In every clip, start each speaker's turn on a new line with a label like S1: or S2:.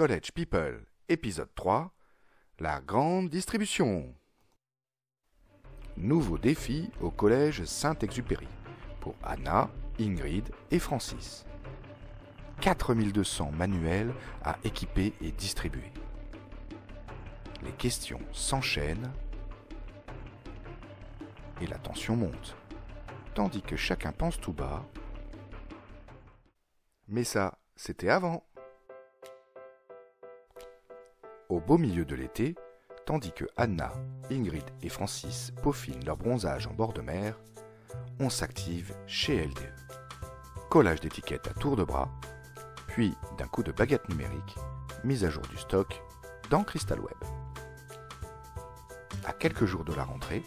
S1: College People, épisode 3 La grande distribution. Nouveau défi au collège Saint-Exupéry pour Anna, Ingrid et Francis. 4200 manuels à équiper et distribuer. Les questions s'enchaînent et la tension monte, tandis que chacun pense tout bas. Mais ça, c'était avant. Au beau milieu de l'été, tandis que Anna, Ingrid et Francis peaufinent leur bronzage en bord de mer, on s'active chez LDE. Collage d'étiquettes à tour de bras, puis d'un coup de baguette numérique, mise à jour du stock dans Crystal Web. À quelques jours de la rentrée,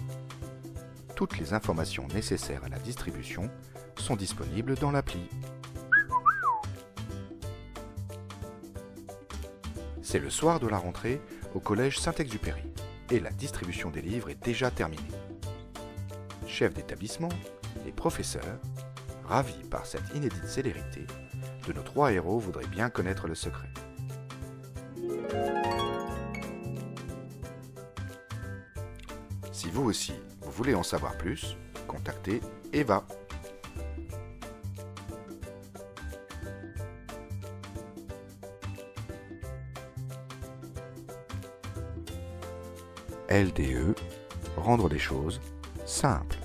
S1: toutes les informations nécessaires à la distribution sont disponibles dans l'appli. C'est le soir de la rentrée au collège Saint-Exupéry et la distribution des livres est déjà terminée. Chef d'établissement, les professeurs, ravis par cette inédite célérité, de nos trois héros voudraient bien connaître le secret. Si vous aussi, vous voulez en savoir plus, contactez Eva. LDE, rendre les choses simples.